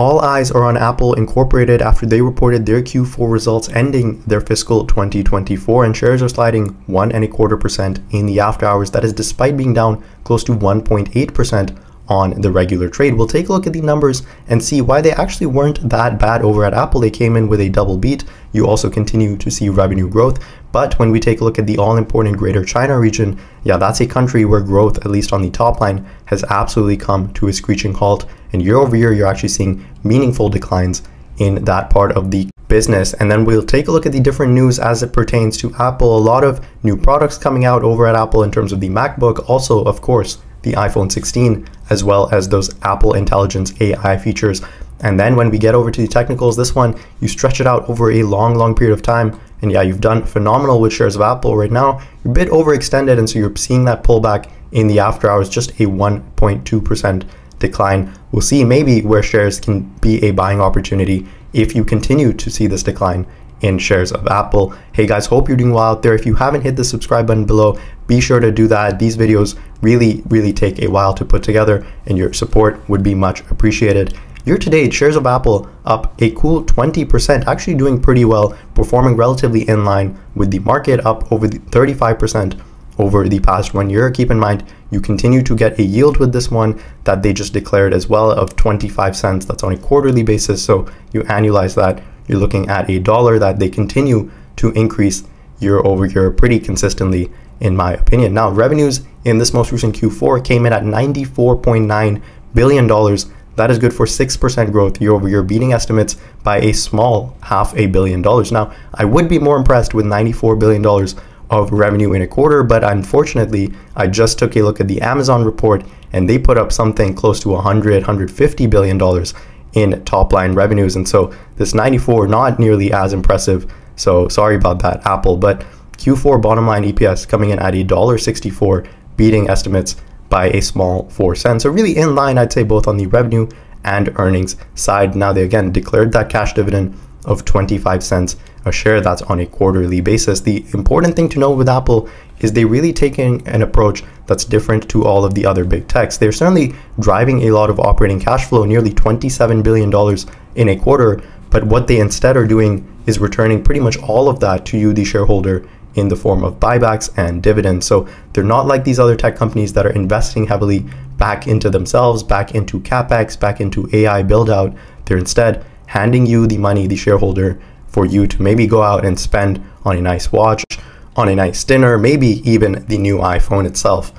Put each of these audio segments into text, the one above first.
All eyes are on Apple Incorporated after they reported their Q4 results ending their fiscal 2024 and shares are sliding one and a quarter percent in the after hours. That is despite being down close to 1.8% on the regular trade. We'll take a look at the numbers and see why they actually weren't that bad over at Apple. They came in with a double beat. You also continue to see revenue growth. But when we take a look at the all important Greater China region, yeah, that's a country where growth, at least on the top line, has absolutely come to a screeching halt. And year over year, you're actually seeing meaningful declines in that part of the business. And then we'll take a look at the different news as it pertains to Apple. A lot of new products coming out over at Apple in terms of the MacBook. Also, of course, the iPhone 16, as well as those Apple Intelligence AI features. And then when we get over to the technicals, this one, you stretch it out over a long, long period of time. And yeah, you've done phenomenal with shares of Apple right now. You're a bit overextended, and so you're seeing that pullback in the after hours, just a 1.2% decline. We'll see maybe where shares can be a buying opportunity if you continue to see this decline in shares of Apple. Hey guys, hope you're doing well out there. If you haven't hit the subscribe button below, be sure to do that. These videos really, really take a while to put together, and your support would be much appreciated. Year to date, shares of Apple up a cool 20%, actually doing pretty well, performing relatively in line with the market, up over 35% over the past one year. Keep in mind, you continue to get a yield with this one that they just declared as well of 25 cents. That's on a quarterly basis. So you annualize that, you're looking at a dollar that they continue to increase year over year pretty consistently, in my opinion. Now, revenues in this most recent Q4 came in at $94.9 billion. That is good for 6% growth year over year, beating estimates by a small half a billion dollars. Now, I would be more impressed with $94 billion of revenue in a quarter, but unfortunately, I just took a look at the Amazon report and they put up something close to 100, 150 billion dollars in top line revenues. And so this 94 not nearly as impressive. So sorry about that, Apple. But Q4 bottom line EPS coming in at $1.64, beating estimates by a small 4 cents. So really in line, I'd say, both on the revenue and earnings side. Now they again declared that cash dividend of 25 cents a share that's on a quarterly basis. The important thing to know with Apple is they really taking an approach that's different to all of the other big techs. They're certainly driving a lot of operating cash flow, nearly $27 billion in a quarter, but what they instead are doing is returning pretty much all of that to you, the shareholder, in the form of buybacks and dividends. So they're not like these other tech companies that are investing heavily back into themselves, back into capex, back into AI build out. They're instead handing you the money, the shareholder, for you to maybe go out and spend on a nice watch, on a nice dinner, maybe even the new iPhone itself.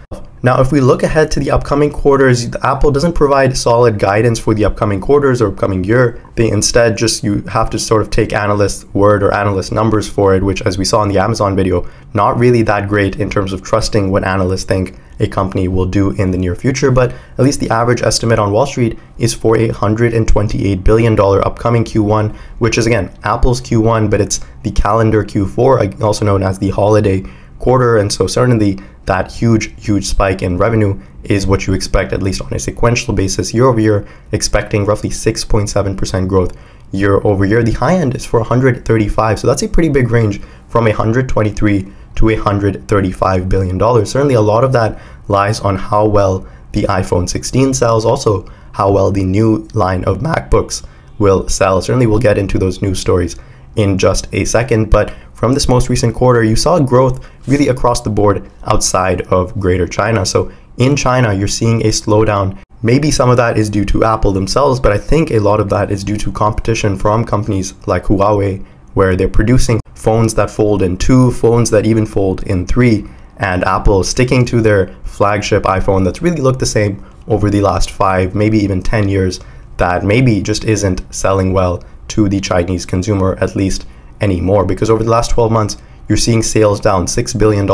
Now, if we look ahead to the upcoming quarters, Apple doesn't provide solid guidance for the upcoming quarters or upcoming year. They instead just you have to sort of take analyst word or analyst numbers for it, which as we saw in the Amazon video, not really that great in terms of trusting what analysts think a company will do in the near future, but at least the average estimate on Wall Street is for a $128 billion upcoming Q1, which is again Apple's Q1, but it's the calendar Q4, uh, also known as the holiday quarter. And so certainly that huge, huge spike in revenue is what you expect, at least on a sequential basis, year over year, expecting roughly 6.7% growth year over year. The high end is for 135, so that's a pretty big range from 123 to 135 billion dollars. Certainly, a lot of that lies on how well the iPhone 16 sells, also how well the new line of MacBooks will sell. Certainly, we'll get into those news stories in just a second, but from this most recent quarter, you saw growth really across the board outside of Greater China. So in China, you're seeing a slowdown. Maybe some of that is due to Apple themselves, but I think a lot of that is due to competition from companies like Huawei, where they're producing phones that fold in two, phones that even fold in three, and Apple sticking to their flagship iPhone that's really looked the same over the last five, maybe even 10 years, that maybe just isn't selling well to the Chinese consumer, at least anymore. Because over the last 12 months, you're seeing sales down $6 billion.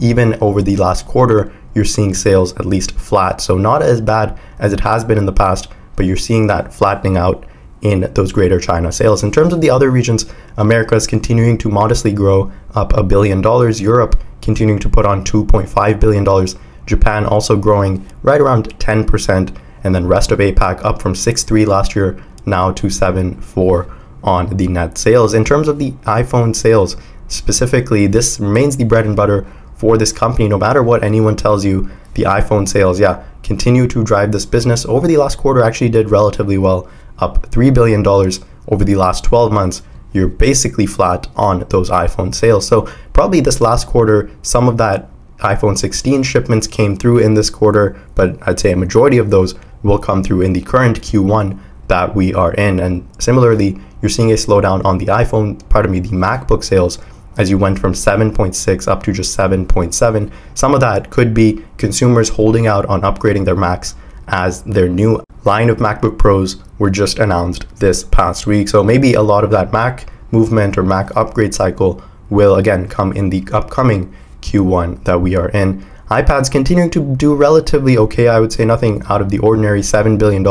Even over the last quarter, you're seeing sales at least flat. So, not as bad as it has been in the past, but you're seeing that flattening out in those greater China sales. In terms of the other regions, America is continuing to modestly grow up a billion dollars, Europe continuing to put on $2.5 billion, Japan also growing right around 10%, and then rest of APAC up from 6.3 last year now to 7.4 on the net sales. In terms of the iPhone sales, specifically, this remains the bread and butter for this company. No matter what anyone tells you, the iPhone sales, yeah, continue to drive this business. Over the last quarter, actually did relatively well, up $3 billion over the last 12 months, you're basically flat on those iPhone sales. So, probably this last quarter, some of that iPhone 16 shipments came through in this quarter, but I'd say a majority of those will come through in the current Q1 that we are in. And similarly, you're seeing a slowdown on the iPhone, pardon me, the MacBook sales as you went from 7.6 up to just 7.7. Some of that could be consumers holding out on upgrading their Macs as their new line of MacBook Pros were just announced this past week. So maybe a lot of that Mac movement or Mac upgrade cycle will again come in the upcoming Q1 that we are in. iPads continuing to do relatively okay. I would say nothing out of the ordinary. $7 billion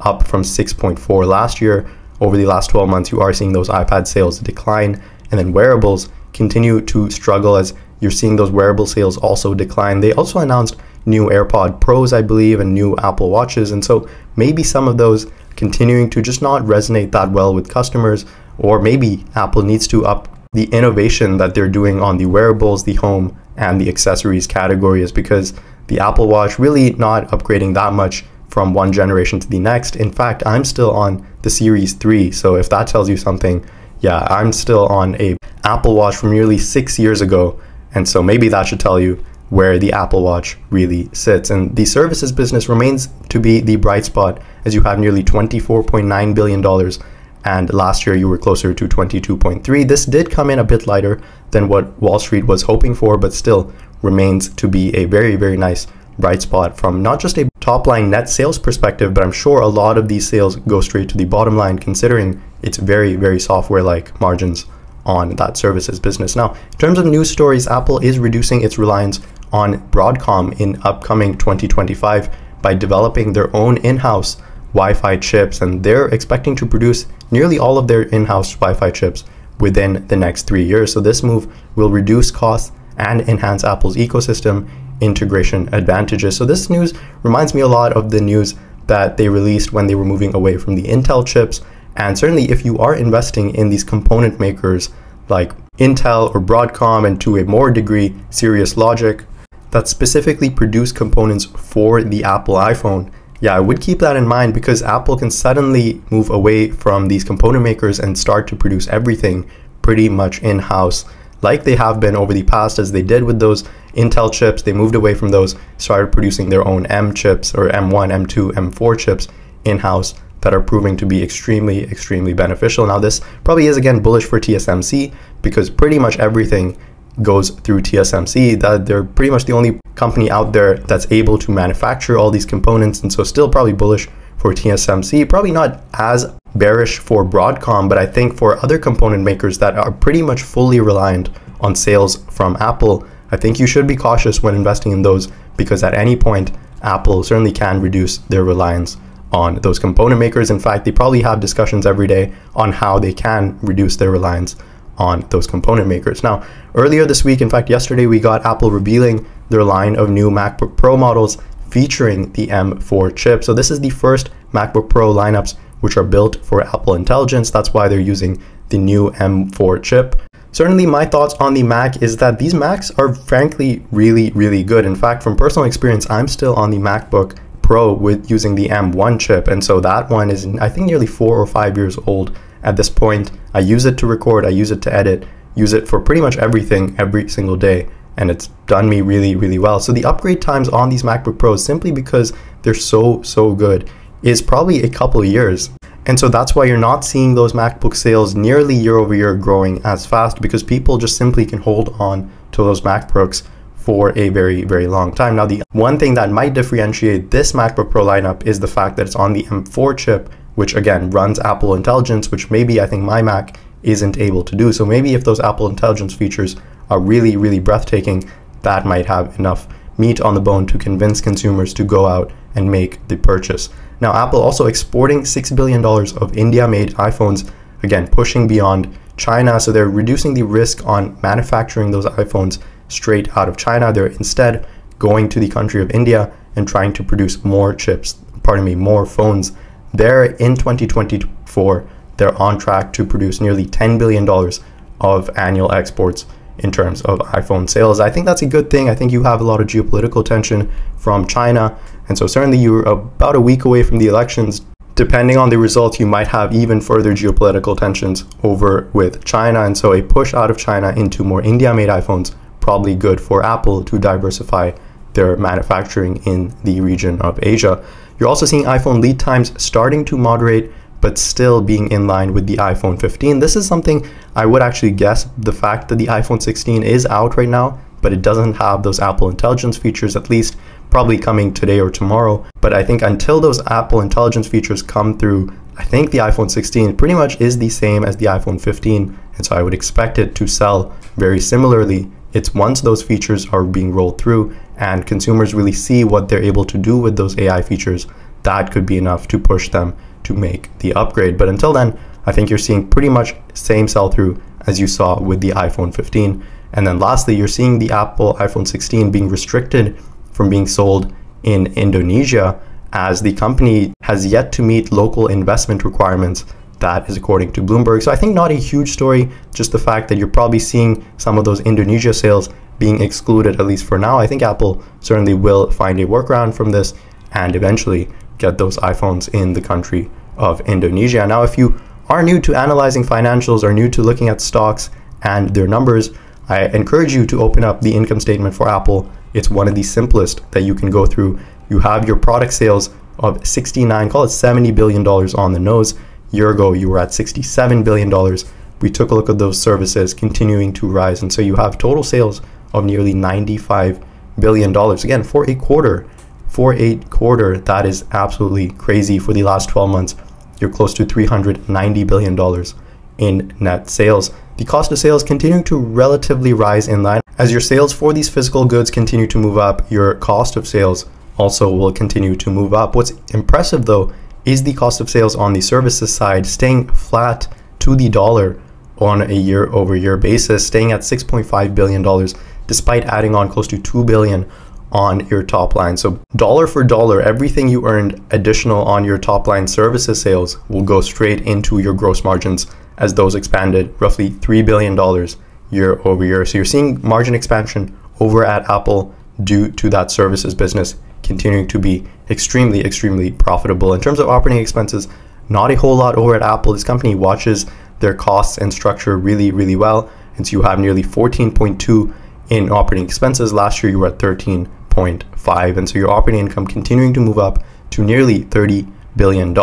up from 6.4 last year. Over the last 12 months, you are seeing those iPad sales decline. And then wearables continue to struggle as you're seeing those wearable sales also decline. They also announced new AirPod Pros, I believe, and new Apple Watches. And so maybe some of those continuing to just not resonate that well with customers, or maybe Apple needs to up the innovation that they're doing on the wearables, the home, and the accessories categories because the Apple Watch really not upgrading that much from one generation to the next. In fact, I'm still on the Series 3, so if that tells you something, yeah, I'm still on a Apple Watch from nearly 6 years ago, and so maybe that should tell you where the Apple Watch really sits. And the services business remains to be the bright spot as you have nearly $24.9 billion and last year you were closer to 22.3. This did come in a bit lighter than what Wall Street was hoping for, but still remains to be a very, very nice bright spot from not just a top line net sales perspective, but I'm sure a lot of these sales go straight to the bottom line considering its very, very software like margins on that services business. Now, in terms of news stories, Apple is reducing its reliance on Broadcom in upcoming 2025 by developing their own in-house Wi-Fi chips and they're expecting to produce nearly all of their in-house Wi-Fi chips within the next 3 years. So this move will reduce costs and enhance Apple's ecosystem integration advantages. So this news reminds me a lot of the news that they released when they were moving away from the Intel chips and certainly if you are investing in these component makers like Intel or Broadcom and to a more degree Cirrus Logic that specifically produce components for the Apple iPhone, yeah, I would keep that in mind because Apple can suddenly move away from these component makers and start to produce everything pretty much in house, like they have been over the past, as they did with those Intel chips. They moved away from those, started producing their own M chips or M1, M2, M4 chips in house that are proving to be extremely, extremely beneficial. Now, this probably is again bullish for TSMC because pretty much everything goes through TSMC. That they're pretty much the only company out there that's able to manufacture all these components, and so still probably bullish for TSMC. Probably not as bearish for Broadcom, but I think for other component makers that are pretty much fully reliant on sales from Apple, I think you should be cautious when investing in those because at any point, Apple certainly can reduce their reliance on those component makers. In fact, they probably have discussions every day on how they can reduce their reliance on those component makers. Now, earlier this week, in fact, yesterday, we got Apple revealing their line of new MacBook Pro models featuring the M4 chip. So this is the first MacBook Pro lineups which are built for Apple Intelligence. That's why they're using the new M4 chip. Certainly, my thoughts on the Mac is that these Macs are frankly really, really good. In fact, from personal experience, I'm still on the MacBook Pro with using the M1 chip, and so that one is, I think, nearly four or five years old at this point. I use it to record, I use it to edit, use it for pretty much everything every single day, and it's done me really, really well. So the upgrade times on these MacBook Pros, simply because they're so, so good, is probably a couple years. And so that's why you're not seeing those MacBook sales nearly year over year growing as fast because people just simply can hold on to those MacBooks for a very, very long time. Now, the one thing that might differentiate this MacBook Pro lineup is the fact that it's on the M4 chip which again runs Apple Intelligence, which maybe I think my Mac isn't able to do. So maybe if those Apple Intelligence features are really, really breathtaking, that might have enough meat on the bone to convince consumers to go out and make the purchase. Now, Apple also exporting $6 billion of India made iPhones, again, pushing beyond China. So they're reducing the risk on manufacturing those iPhones straight out of China. They're instead going to the country of India and trying to produce more chips, pardon me, more phones they're in 2024, they're on track to produce nearly $10 billion of annual exports in terms of iPhone sales. I think that's a good thing. I think you have a lot of geopolitical tension from China. And so, certainly, you're about a week away from the elections. depending on the results, you might have even further geopolitical tensions over with China. And so a push out of China into more India made iPhones, probably good for Apple to diversify their manufacturing in the region of Asia. You're also seeing iPhone lead times starting to moderate, but still being in line with the iPhone 15. This is something I would actually guess the fact that the iPhone 16 is out right now, but it doesn't have those Apple Intelligence features, at least probably coming today or tomorrow. But I think until those Apple Intelligence features come through, I think the iPhone 16 pretty much is the same as the iPhone 15. And so I would expect it to sell very similarly. It's once those features are being rolled through and consumers really see what they're able to do with those AI features, that could be enough to push them to make the upgrade. But until then, I think you're seeing pretty much same sell through as you saw with the iPhone 15. And then lastly, you're seeing the Apple iPhone 16 being restricted from being sold in Indonesia as the company has yet to meet local investment requirements that is according to Bloomberg. So I think not a huge story, just the fact that you're probably seeing some of those Indonesia sales being excluded, at least for now. I think Apple certainly will find a workaround from this and eventually get those iPhones in the country of Indonesia. Now, if you are new to analyzing financials or new to looking at stocks and their numbers, I encourage you to open up the income statement for Apple. It's one of the simplest that you can go through. You have your product sales of 69, call it 70 billion dollars on the nose. Year ago, you were at 67 billion dollars. We took a look at those services continuing to rise, and so you have total sales of nearly 95 billion dollars. Again, for a quarter, for a quarter, that is absolutely crazy. For the last 12 months, you're close to 390 billion dollars in net sales. The cost of sales continuing to relatively rise in line. As your sales for these physical goods continue to move up, your cost of sales also will continue to move up. What's impressive though is the cost of sales on the services side staying flat to the dollar on a year over year basis, staying at $6.5 billion despite adding on close to 2 billion on your top line. So dollar for dollar, everything you earned additional on your top line services sales will go straight into your gross margins as those expanded roughly $3 billion year over year. So you're seeing margin expansion over at Apple due to that services business continuing to be extremely, extremely profitable. In terms of operating expenses, not a whole lot over at Apple. This company watches their costs and structure really, really well. And so you have nearly 14.2 in operating expenses. Last year, you were at 13.5. And so your operating income continuing to move up to nearly $30 billion.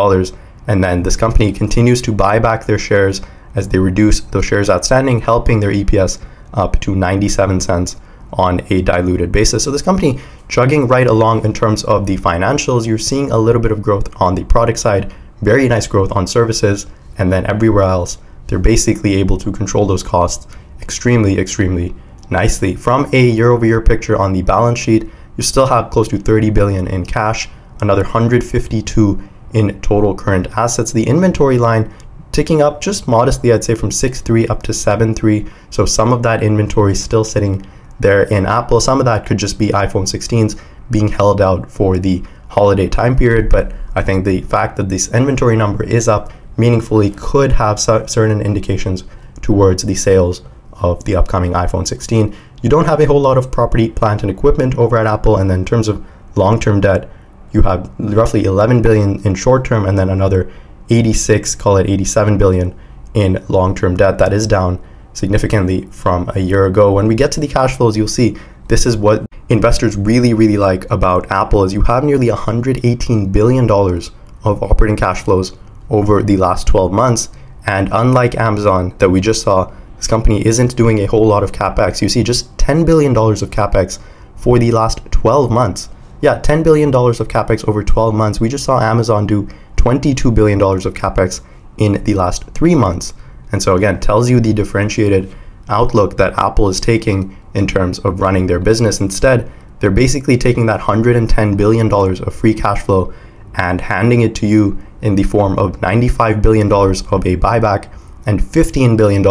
And then this company continues to buy back their shares as they reduce those shares outstanding, helping their EPS up to 97 cents on a diluted basis. So this company chugging right along in terms of the financials. You're seeing a little bit of growth on the product side, very nice growth on services, and then everywhere else, they're basically able to control those costs extremely, extremely nicely. From a year-over-year picture on the balance sheet, you still have close to 30 billion in cash, another 152 in total current assets. The inventory line ticking up just modestly, I'd say from 6.3 up to 7.3. So some of that inventory still sitting there in Apple. Some of that could just be iPhone 16s being held out for the holiday time period. But I think the fact that this inventory number is up meaningfully could have certain indications towards the sales of the upcoming iPhone 16. You don't have a whole lot of property, plant, and equipment over at Apple. And then in terms of long-term debt, you have roughly 11 billion in short-term and then another 86, call it 87 billion in long-term debt. That is down significantly from a year ago. When we get to the cash flows, you'll see this is what investors really, really like about Apple is you have nearly 118 billion dollars of operating cash flows over the last 12 months. And unlike Amazon that we just saw, this company isn't doing a whole lot of capex. You see just $10 billion of capex for the last 12 months. Yeah, $10 billion of capex over 12 months. We just saw Amazon do $22 billion of capex in the last three months. And so, again, tells you the differentiated outlook that Apple is taking in terms of running their business. Instead, they're basically taking that $110 billion of free cash flow and handing it to you in the form of $95 billion of a buyback and $15 billion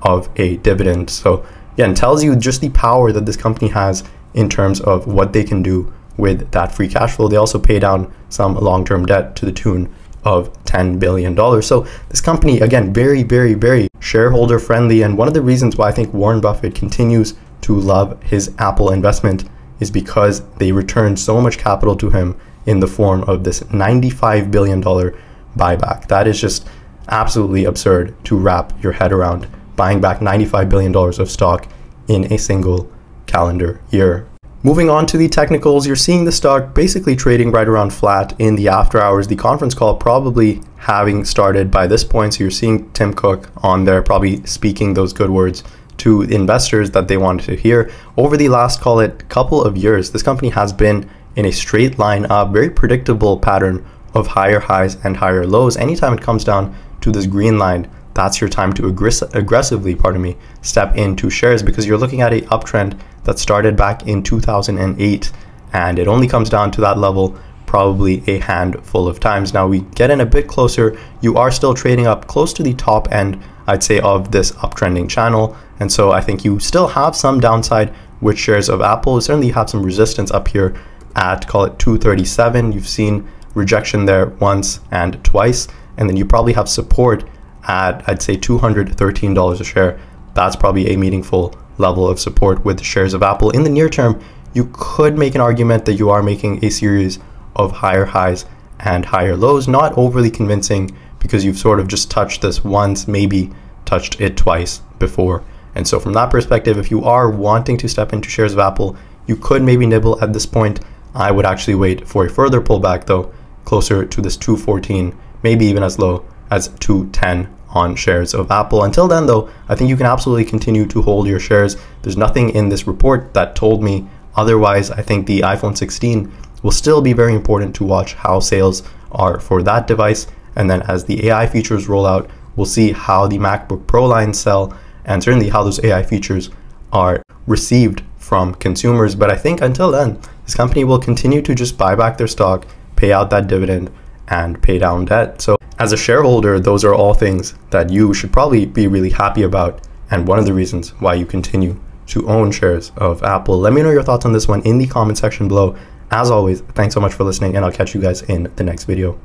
of a dividend. So again, tells you just the power that this company has in terms of what they can do with that free cash flow. They also pay down some long-term debt to the tune of $10 billion. So this company, again, very, very, very shareholder friendly. And one of the reasons why I think Warren Buffett continues to love his Apple investment is because they return so much capital to him in the form of this $95 billion buyback. That is just absolutely absurd to wrap your head around buying back $95 billion of stock in a single calendar year. Moving on to the technicals, you're seeing the stock basically trading right around flat in the after hours. The conference call probably having started by this point. So you're seeing Tim Cook on there, probably speaking those good words to investors that they wanted to hear. Over the last, call it, couple of years, this company has been in a straight line up, very predictable pattern of higher highs and higher lows. Anytime it comes down to this green line, that's your time to aggress- aggressively, pardon me, step into shares because you're looking at a uptrend that started back in 2008 and it only comes down to that level probably a handful of times. Now we get in a bit closer, you are still trading up close to the top end, I'd say, of this uptrending channel. And so I think you still have some downside with shares of Apple. You certainly have some resistance up here at call it 237. You've seen rejection there once and twice, and then you probably have support at I'd say $213 a share. That's probably a meaningful level of support with the shares of Apple. In the near term, you could make an argument that you are making a series of higher highs and higher lows. Not overly convincing because you've sort of just touched this once, maybe touched it twice before. And so, from that perspective, if you are wanting to step into shares of Apple, you could maybe nibble at this point. I would actually wait for a further pullback though, closer to this 214, maybe even as low as 210 on shares of Apple. Until then, though, I think you can absolutely continue to hold your shares. There's nothing in this report that told me otherwise. I think the iPhone 16 will still be very important to watch how sales are for that device. And then as the AI features roll out, we'll see how the MacBook Pro lines sell and certainly how those AI features are received from consumers. But I think until then, this company will continue to just buy back their stock, pay out that dividend, and pay down debt. So as a shareholder, those are all things that you should probably be really happy about, and one of the reasons why you continue to own shares of Apple. Let me know your thoughts on this one in the comment section below. As always, thanks so much for listening, and I'll catch you guys in the next video.